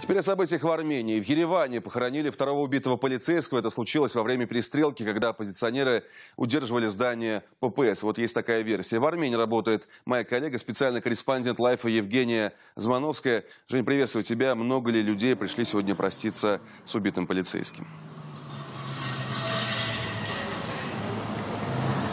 Теперь о событиях в Армении. В Ереване похоронили второго убитого полицейского. Это случилось во время перестрелки, когда оппозиционеры удерживали здание ППС. Вот есть такая версия. В Армении работает моя коллега, специальный корреспондент Лайфа Евгения Змановская. Жень, приветствую тебя. Много ли людей пришли сегодня проститься с убитым полицейским?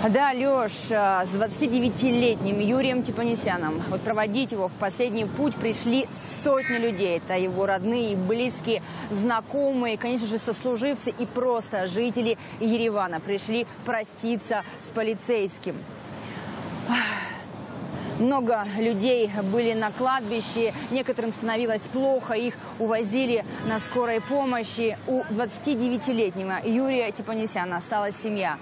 Да, Леш, с 29-летним Юрием Типанесяном. Вот проводить его в последний путь пришли сотни людей. Это его родные, близкие, знакомые, конечно же, сослуживцы и просто жители Еревана пришли проститься с полицейским. Много людей были на кладбище, некоторым становилось плохо, их увозили на скорой помощи. У 29-летнего Юрия Типанесяна осталась семья.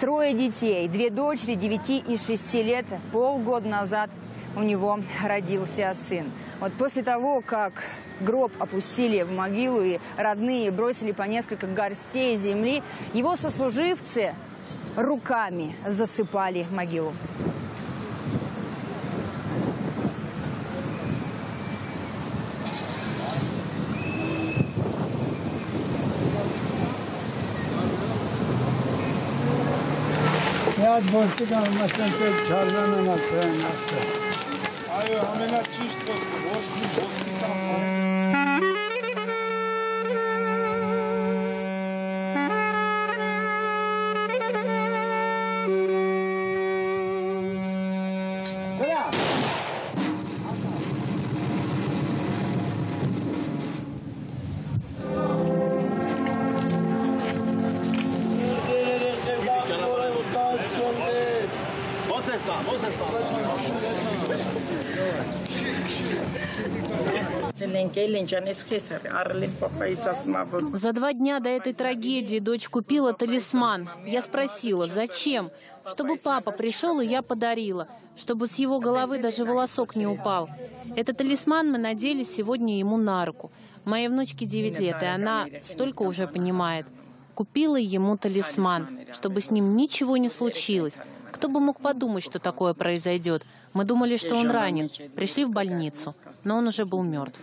Трое детей, две дочери, 9 и 6 лет. Полгода назад у него родился сын. Вот после того, как гроб опустили в могилу и родные бросили по несколько горстей земли, его сослуживцы руками засыпали могилу. շատ ոստիկ անմասնեն պետ չարժանան ասրանացը։ Այո, ամենաչիշտ ոստիկ, ոչ մի ոստիկ За два дня до этой трагедии дочь купила талисман. Я спросила, зачем? Чтобы папа пришел, и я подарила. Чтобы с его головы даже волосок не упал. Этот талисман мы надели сегодня ему на руку. Моей внучке 9 лет, и она столько уже понимает. Купила ему талисман, чтобы с ним ничего не случилось. Кто бы мог подумать, что такое произойдет? Мы думали, что он ранен. Пришли в больницу, но он уже был мертв.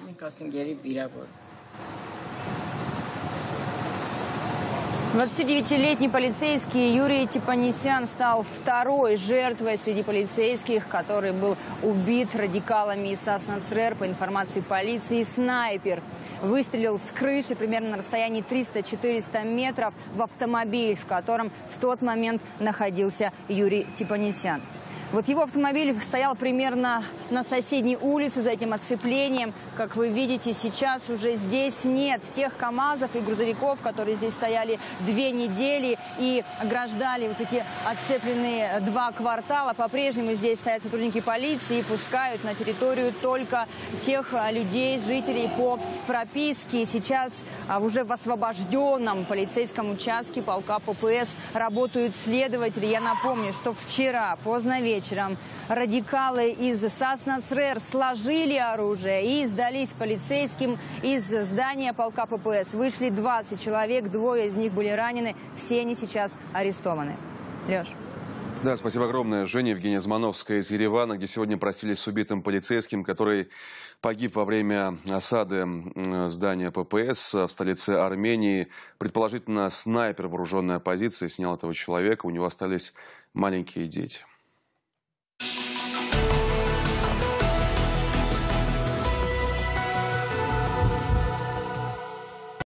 29-летний полицейский Юрий Типанесян стал второй жертвой среди полицейских, который был убит радикалами из Саснацрер. По информации полиции, снайпер выстрелил с крыши примерно на расстоянии 300-400 метров в автомобиль, в котором в тот момент находился Юрий Типанесян. Вот его автомобиль стоял примерно на соседней улице за этим отцеплением. Как вы видите, сейчас уже здесь нет тех КАМАЗов и грузовиков, которые здесь стояли две недели и ограждали вот эти отцепленные два квартала. По-прежнему здесь стоят сотрудники полиции и пускают на территорию только тех людей, жителей по прописке. Сейчас а, уже в освобожденном полицейском участке полка ППС работают следователи. Я напомню, что вчера поздно вечером вечером радикалы из Саснацрер сложили оружие и сдались полицейским из здания полка ППС. Вышли 20 человек, двое из них были ранены, все они сейчас арестованы. Леш. Да, спасибо огромное. Женя Евгения Змановская из Еревана, где сегодня простились с убитым полицейским, который погиб во время осады здания ППС в столице Армении. Предположительно, снайпер вооруженной оппозиции снял этого человека. У него остались маленькие дети.